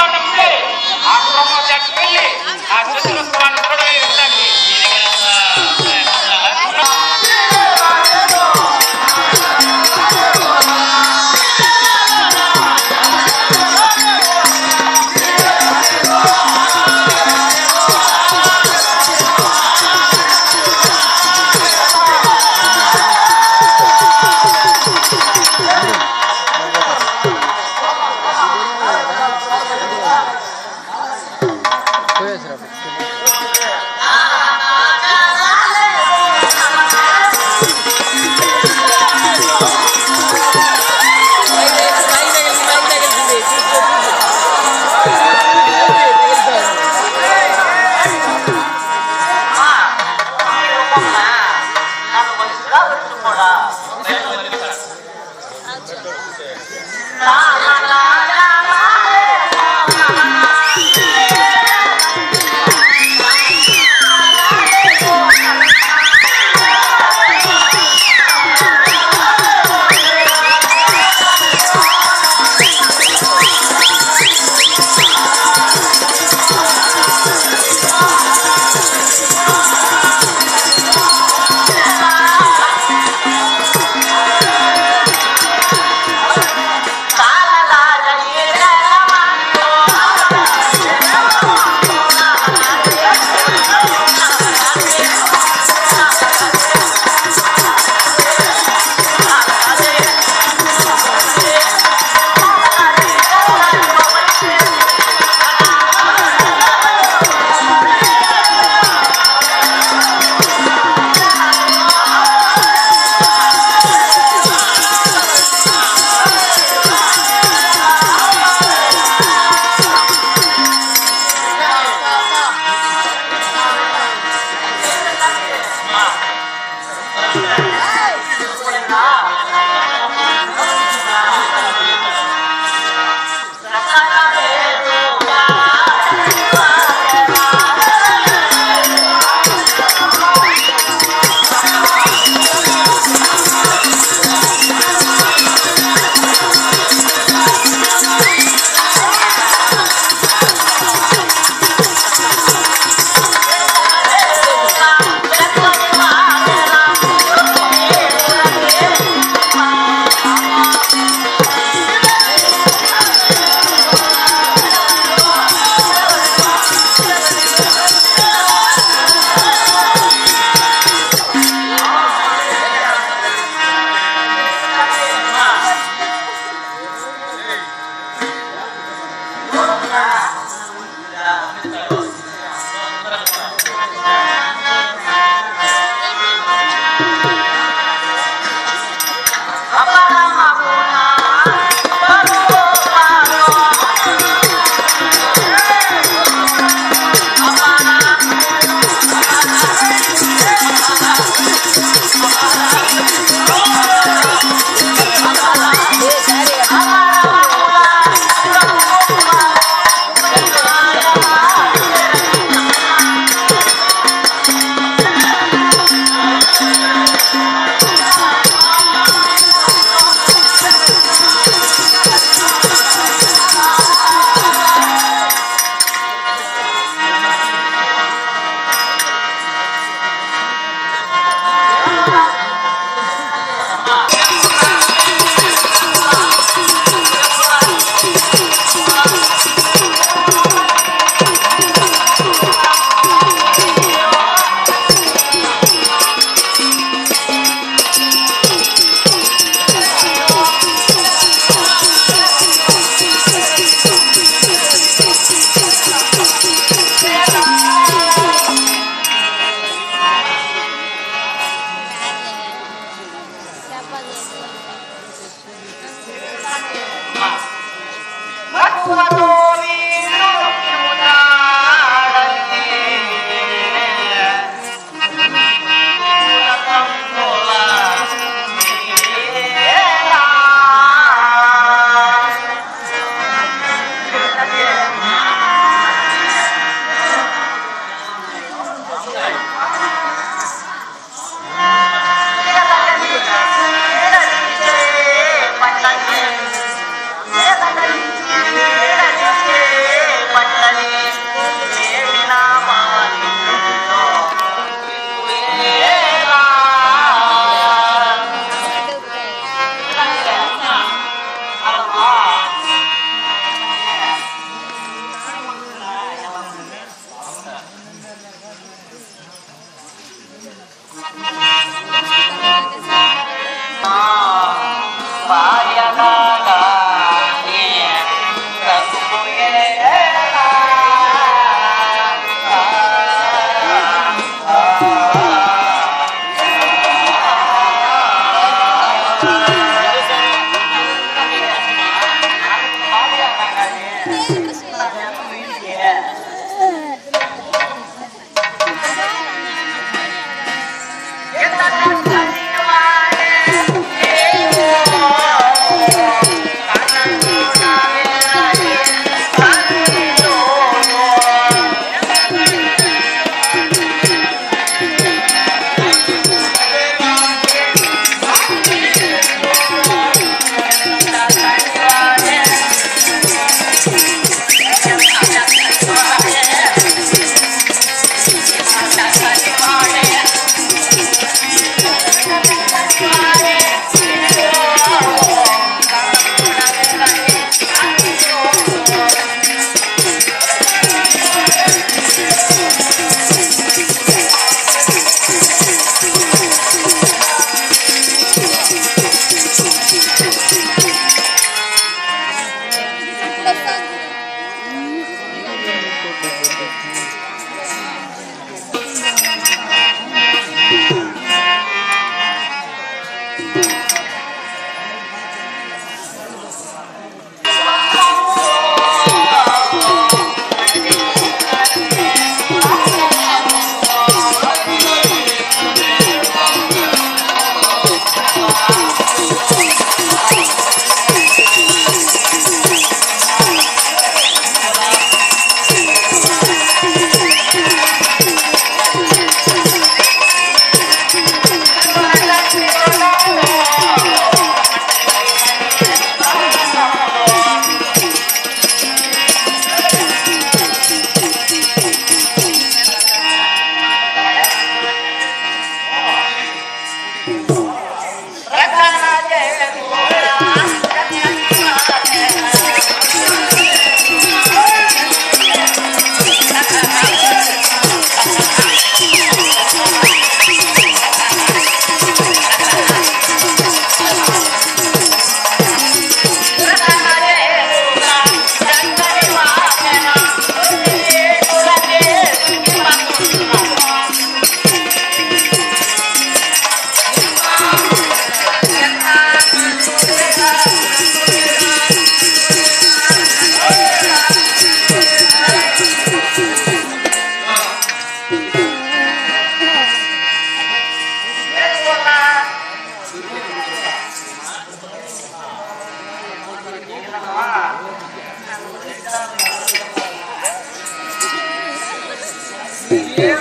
ಆಕ್ರಮ ಜಟ್ಕಲ್ಲಿ ಆ ಚತುರಸ್ವಾನ love. yeah.